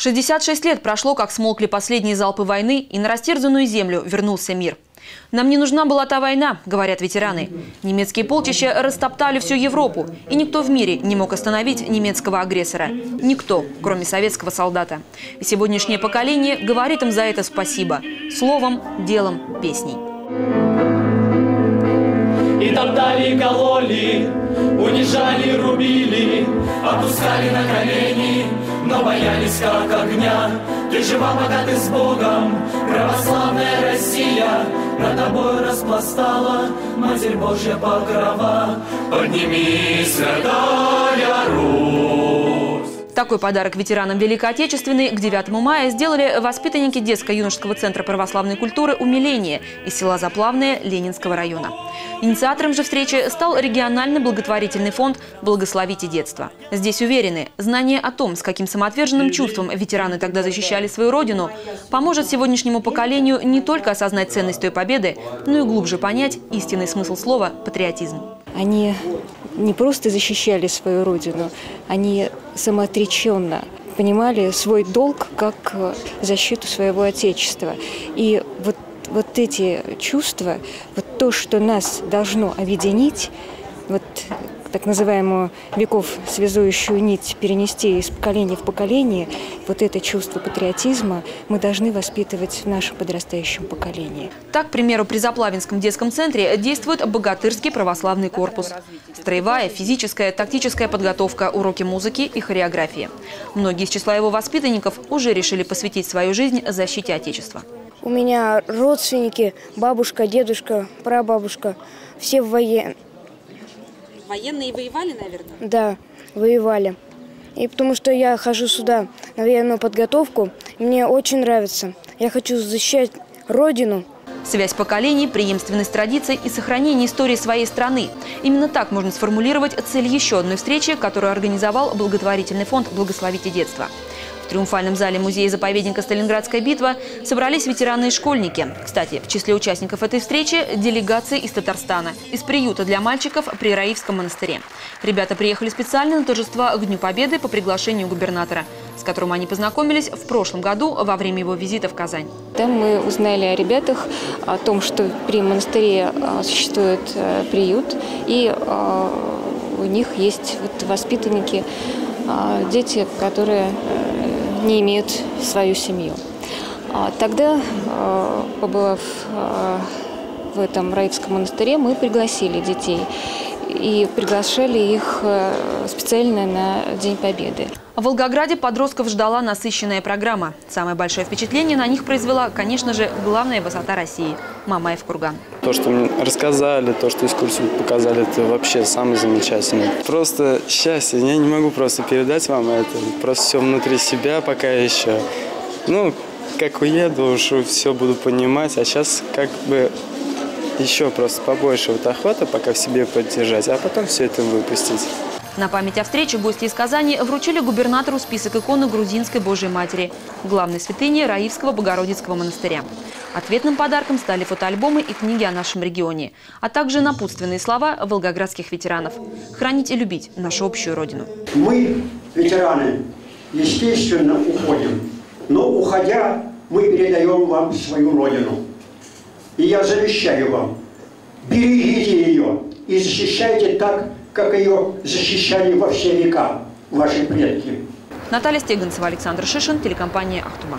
66 лет прошло, как смолкли последние залпы войны, и на растерзанную землю вернулся мир. «Нам не нужна была та война», – говорят ветераны. Немецкие полчища растоптали всю Европу, и никто в мире не мог остановить немецкого агрессора. Никто, кроме советского солдата. И сегодняшнее поколение говорит им за это спасибо. Словом, делом, песней. И топтали, кололи, унижали, рубили, опускали на колени – но боялись как огня. Ты жива, пока ты с Богом, православная Россия, над тобой распластала Матерь Божья покрова. Поднимись, святая Русь. Такой подарок ветеранам Великой Отечественной к 9 мая сделали воспитанники детско-юношеского центра православной культуры «Умиление» из села Заплавное Ленинского района. Инициатором же встречи стал региональный благотворительный фонд «Благословите детство». Здесь уверены, знание о том, с каким самоотверженным чувством ветераны тогда защищали свою родину, поможет сегодняшнему поколению не только осознать ценность той победы, но и глубже понять истинный смысл слова «патриотизм». Они не просто защищали свою родину, они самоотреченно понимали свой долг как защиту своего Отечества. И вот вот эти чувства, вот то, что нас должно объединить, вот так называемую веков связующую нить перенести из поколения в поколение, вот это чувство патриотизма мы должны воспитывать в нашем подрастающем поколении. Так, к примеру, при Заплавинском детском центре действует Богатырский православный корпус. Строевая, физическая, тактическая подготовка, уроки музыки и хореографии. Многие из числа его воспитанников уже решили посвятить свою жизнь защите Отечества. У меня родственники, бабушка, дедушка, прабабушка, все воен... Военные воевали, наверное? Да, воевали. И потому что я хожу сюда на военную подготовку, мне очень нравится. Я хочу защищать Родину. Связь поколений, преемственность традиций и сохранение истории своей страны. Именно так можно сформулировать цель еще одной встречи, которую организовал благотворительный фонд «Благословите детство». Триумфальном зале музея-заповедника «Сталинградская битва» собрались ветераны и школьники. Кстати, в числе участников этой встречи – делегации из Татарстана, из приюта для мальчиков при Раивском монастыре. Ребята приехали специально на торжество к Дню Победы по приглашению губернатора, с которым они познакомились в прошлом году во время его визита в Казань. Там мы узнали о ребятах, о том, что при монастыре а, существует э, приют, и а, у них есть вот воспитанники, а, дети, которые э, не имеют свою семью. А тогда, а, побывав а, в этом Раевском монастыре, мы пригласили детей и приглашали их специально на День Победы. В Волгограде подростков ждала насыщенная программа. Самое большое впечатление на них произвела, конечно же, главная высота России – Мамаев курган. То, что мне рассказали, то, что экскурсию показали, это вообще самое замечательное. Просто счастье. Я не могу просто передать вам это. Просто все внутри себя пока еще. Ну, как уеду, уж все буду понимать. А сейчас как бы еще просто побольше вот охота пока в себе поддержать, а потом все это выпустить. На память о встрече гости из Казани вручили губернатору список иконы грузинской Божьей Матери, главной святыни Раивского Богородицкого монастыря. Ответным подарком стали фотоальбомы и книги о нашем регионе, а также напутственные слова волгоградских ветеранов. Хранить и любить нашу общую родину. Мы, ветераны, естественно, уходим. Но уходя, мы передаем вам свою родину. И я завещаю вам, берегите ее и защищайте так, как ее защищали во все века ваши предки. Наталья Стеганцева, Александр Шишин, телекомпания «Ахтума».